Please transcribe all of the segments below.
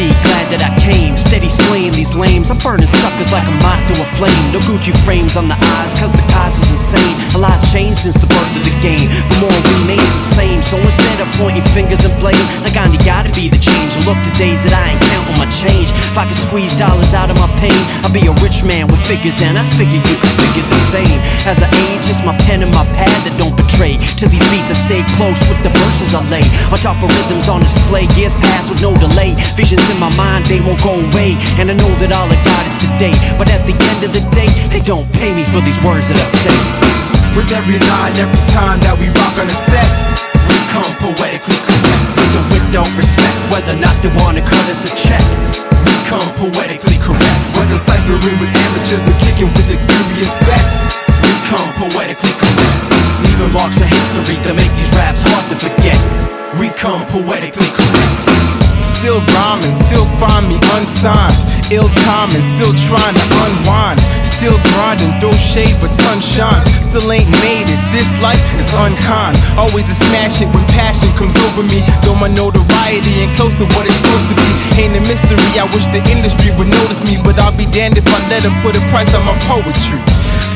y'all these lames. I'm burning suckers like a moth through a flame. No Gucci frames on the eyes, cause the cost is insane. A lot's changed since the birth of the game, but more remains the same. So instead of pointing fingers and blame, like I gotta be the change. And look to days that I ain't counting my change. If I could squeeze dollars out of my pain, I'd be a rich man with figures, and I figure you could figure the same. As I age, it's my pen and my pad that don't betray. To these beats, I stay close with the verses I lay. On top of rhythms on display, years pass with no delay. Visions in my mind, they won't go away. And I know that all I got is today. But at the end of the day, they don't pay me for these words that I say. With every line, every time that we rock on the set, we come poetically correct. With or without respect, whether or not they wanna cut us a check. We come poetically correct. Whether ciphering with amateurs or kicking with experienced vets, we come poetically correct. Leaving marks of history that make these raps hard to forget. We come poetically correct. Still rhyming, still find me unsigned. Ill timing, still trying to unwind. Still grinding, throw shade but sun shines. Still ain't made it, this life is unkind. Always a smash hit when passion comes over me. Though my notoriety ain't close to what it's supposed to be. Ain't a mystery, I wish the industry would notice me. But I'll be damned if I let them put a price on my poetry.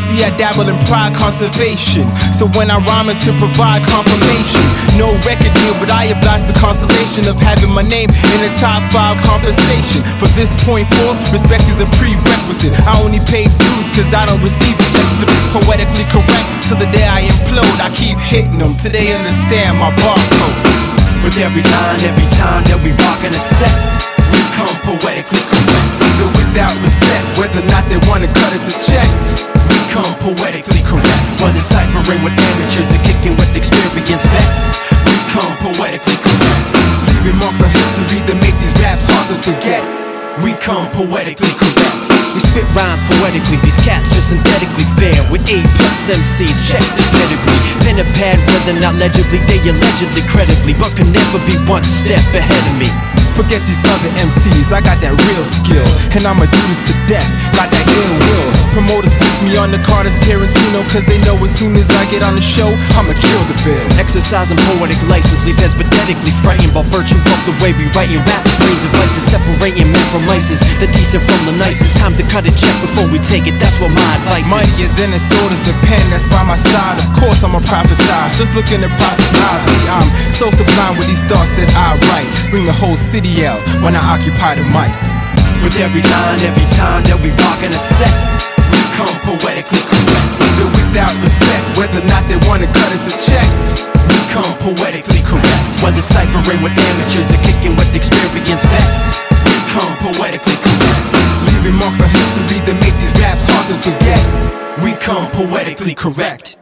See, I dabble in pride conservation. So when I rhyme, it's to provide confirmation. No record deal, but I oblige the consolation of having my name in the top five conversation. From this point forth, respect is a prerequisite. I only pay dues cause I don't receive checks for this poetically correct. Till the day I implode, I keep hitting them till they understand my barcode. With every line, every time that we rockin' a set, we come poetically correct. Even without respect, whether or not they wanna cut us a check, we come poetically correct. Whether ciphering with amateurs or kicking with experienced vets, we come poetically correct. Leaving marks on history that make these raps hard to forget. We come poetically correct. We spit rhymes poetically, these cats just synthetically fair With A plus MCs, check the pedigree Pen and pad, whether not legibly, they allegedly credibly But can never be one step ahead of me Forget these other MCs, I got that real skill And I'ma do this to death, got that ill will Promoters book me on the card as Tarantino Cause they know as soon as I get on the show, I'ma kill the bill. Exercising poetic license, leave heads pathetically frightened By virtue of the way we write writing rappers, brains and vices Separating men from mices, the decent from the nicest. Time to cut a check before we take it, that's what my advice is. Mightier than sword is the pen that's by my side. Of course I'ma prophesize, just looking to prophesize. See I'm so sublime with these thoughts that I write. Bring the whole city out when I occupy the mic With every line, every time that we rockin' a set. We come poetically correct Even without respect, whether or not they wanna cut us a check. We come poetically correct Whether ciphering with amateurs or kicking with experienced vets. We come poetically correct Leaving marks on history that make these raps hard to forget. We come poetically correct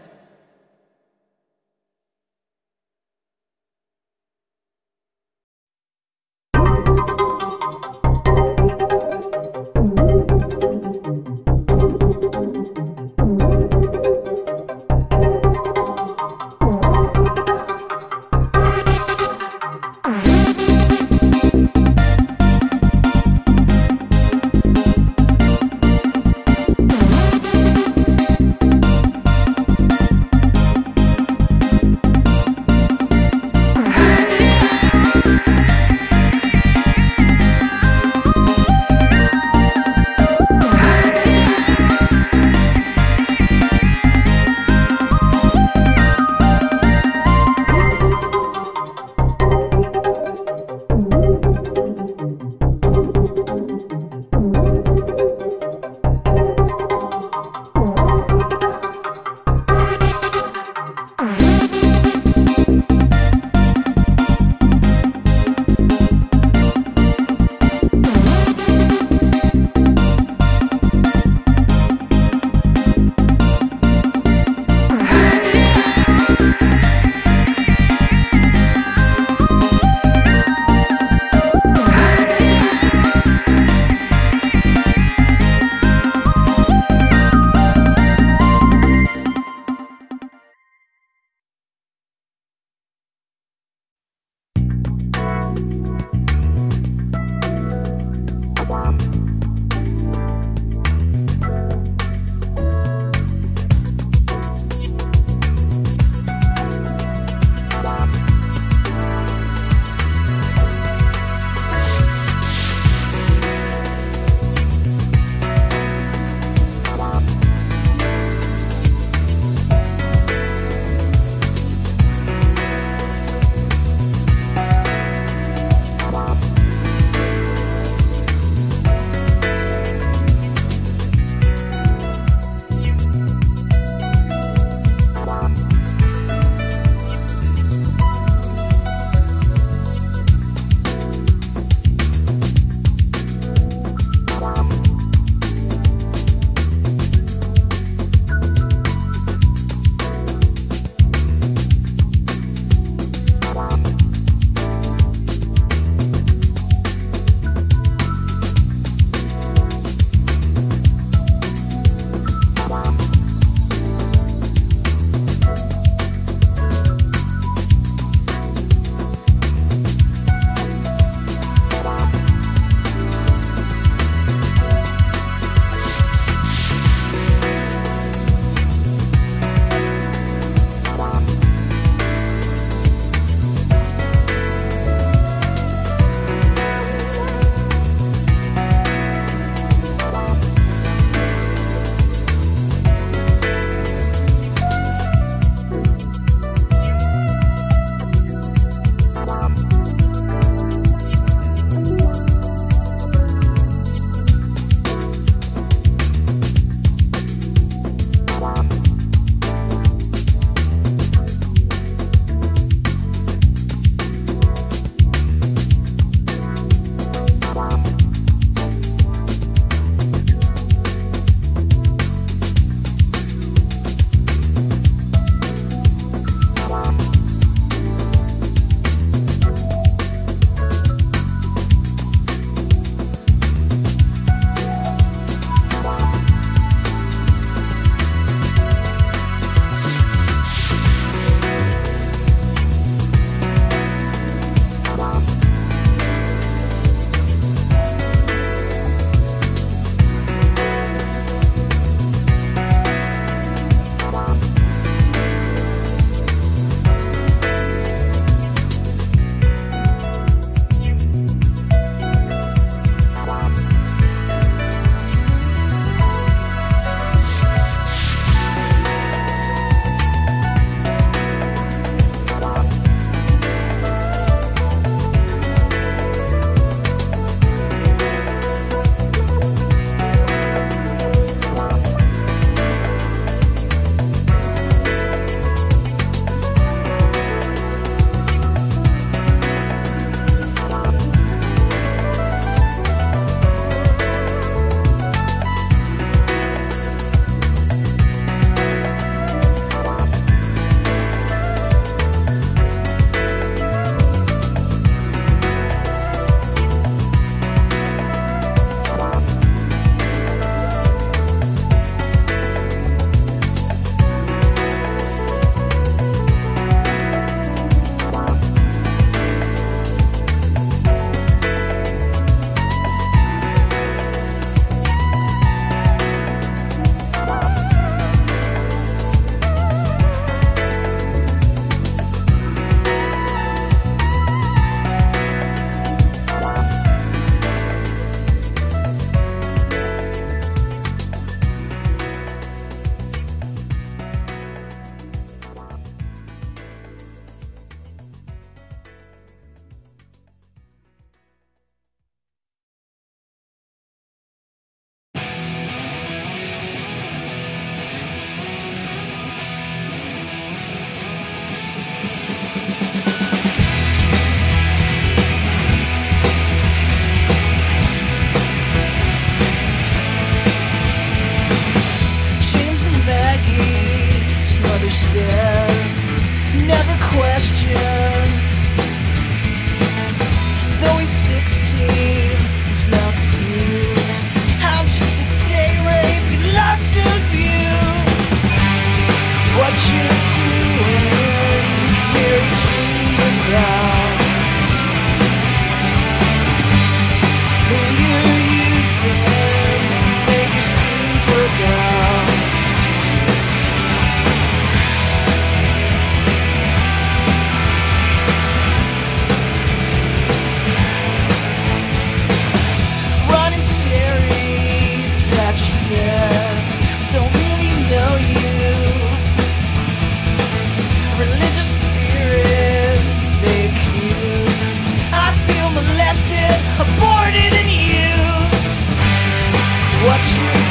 What you're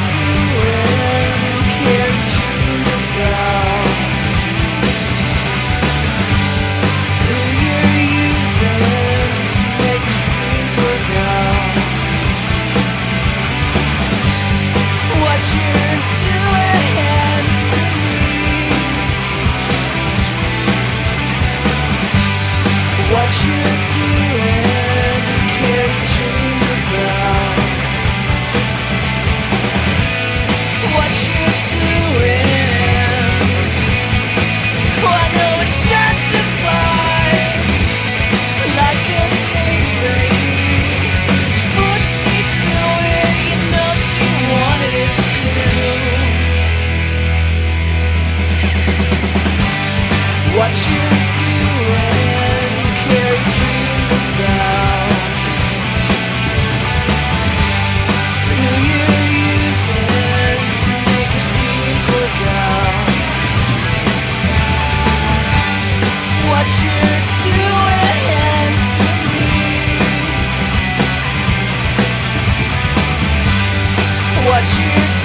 what you're doing. About who you're using to make your schemes work out. What you're doing to me. What you're